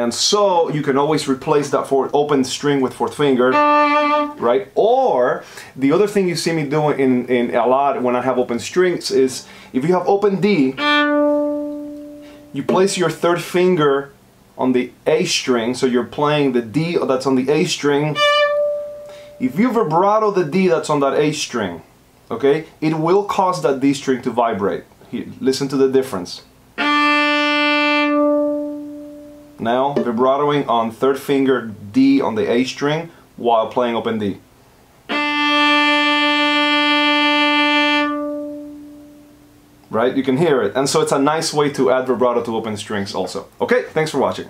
And so you can always replace that fourth open string with fourth finger, right? Or the other thing you see me doing in, in a lot when I have open strings is if you have open D, you place your third finger on the A string, so you're playing the D that's on the A string. If you vibrato the D that's on that A string, okay, it will cause that D string to vibrate. Here, listen to the difference. Now vibratoing on third finger D on the A string while playing open D. Right, you can hear it. And so it's a nice way to add vibrato to open strings also. Okay, thanks for watching.